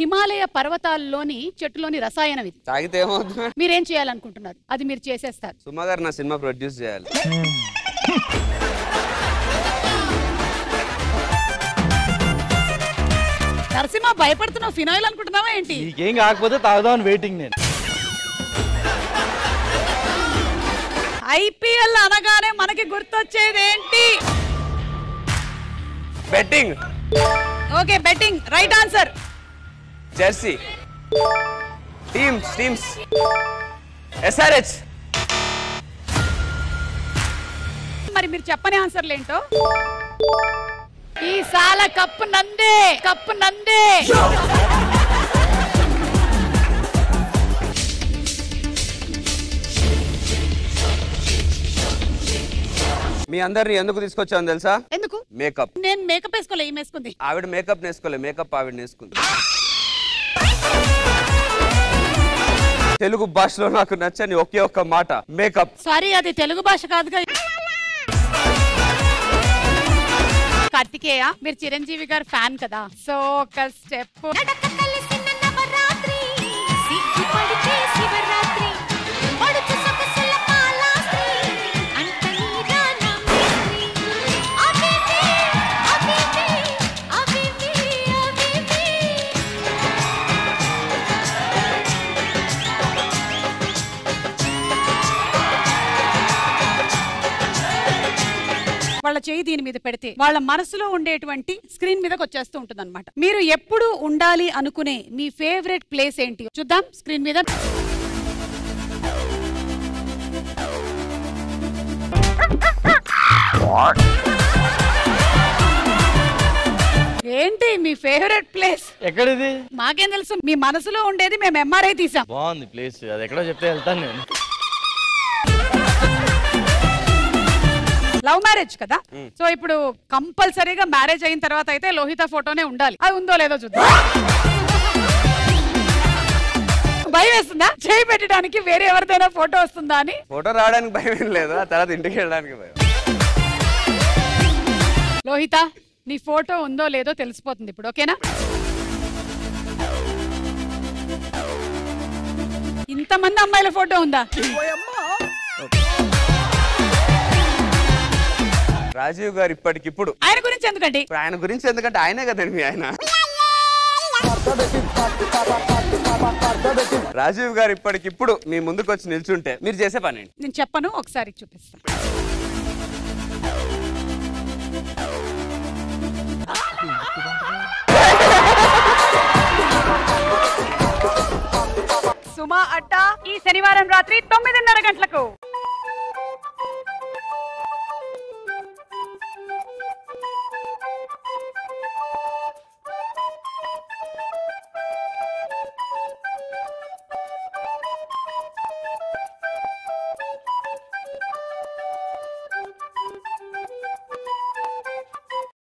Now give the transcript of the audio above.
హిమాలయ పర్వతాల్లోని చెట్టులోని రసాయనం ఇది. తాగితే ఏమవుతుంది? మీరేం చేయాలనుకుంటున్నారు? అది మీరు చేసేస్తారు. సుమా గారు నా సినిమా ప్రొడ్యూస్ చేయాలి. నరసింహ భయపడుతున్నావు ఫినాయిల్ అనుకుంటున్నావా ఏంటి? నీకేం కాకపోతే తాగుదామని వెయిటింగ్ నేను. ఐపీఎల్ అనగానే మనకి గుర్తొచ్చేది ఏంటి? Betting okay betting right answer jersey. Teams teams. SRH. మరి మీరు చెప్పని ఆన్సర్లు ఏంటో ఈ సాల కప్పు నందే కప్పు నందే. మీ అందరిని ఎందుకు తీసుకొచ్చాను తెలుసా? ఎందుకు? మేకప్ నేను మేకప్ వేసుకోలే ఏం వేసుకుంది ఆవిడ మేకప్ నేసుకోలే మేకప్ ఆవిడ నేసుకుంది. తెలుగు భాషలో నాకు నచ్చని ఒకే ఒక్క మాట మేకప్. సారీ అది తెలుగు భాష కాదుగా. కార్తికేయ మీరు చిరంజీవి గారు ఫ్యాన్ కదా. సో ఒక స్టెప్. వాళ్ళ చేయి దీని మీద పెడితే వాళ్ళ మనసులో ఉండేటువంటి స్క్రీన్ మీదకి వచ్చేస్తూ ఉంటుంది అనమాట మీరు ఎప్పుడు ఉండాలి అనుకునే మీ ఫేవరెట్ ప్లేస్ ఏంటి? చూద్దాం స్క్రీన్ మీద. ఏంటి మీ ఫేవరెట్ ప్లేస్? ఎక్కడిది? మాకేం తెలుసు మీ మనసులో ఉండేది మేము ఎంఆర్ఐ తీసాం. బాగుంది ప్లేస్. అది ఎక్కడో చెప్తే వెళ్తాను నేను. లవ్ మ్యారేజ్ కదా? సో ఇప్పుడు కంపల్సరీగా మ్యారేజ్ అయిన తర్వాత అయితే లోహిత ఫోటోనే ఉండాలి. అది ఉందో లేదో చూద్దాం. భయం వేస్తుందా? చేయి పెట్టడానికి వేరే ఎవరిదైనా ఫోటో వస్తుందా అని? ఫోటో రావడానికి భయం ఏం లేదు. ఆ తర్వాత ఇంటికి వెళ్ళడానికి భయం. లోహిత నీ ఫోటో ఉందో లేదో తెలిసిపోతుంది ఇప్పుడు ఓకేనా? ఇంతమంది అమ్మాయిల ఫోటో ఉందా? రాజీవ్ గారు ఇప్పటికిప్పుడు ఆయన గురించి ఎందుకండి? ఇప్పుడు ఆయన గురించి ఎందుకంటే ఆయనే కదండి మీ ఆయన. రాజీవ్ గారు ఇప్పటికిప్పుడు మీ ముందుకు వచ్చి నిల్చుంటే మీరు చేసే పని ఏంటి నేను చెప్పను ఒకసారి చూపిస్తా. సుమా అడ్డా ఈ శనివారం రాత్రి తొమ్మిదిన్నర గంటలకు.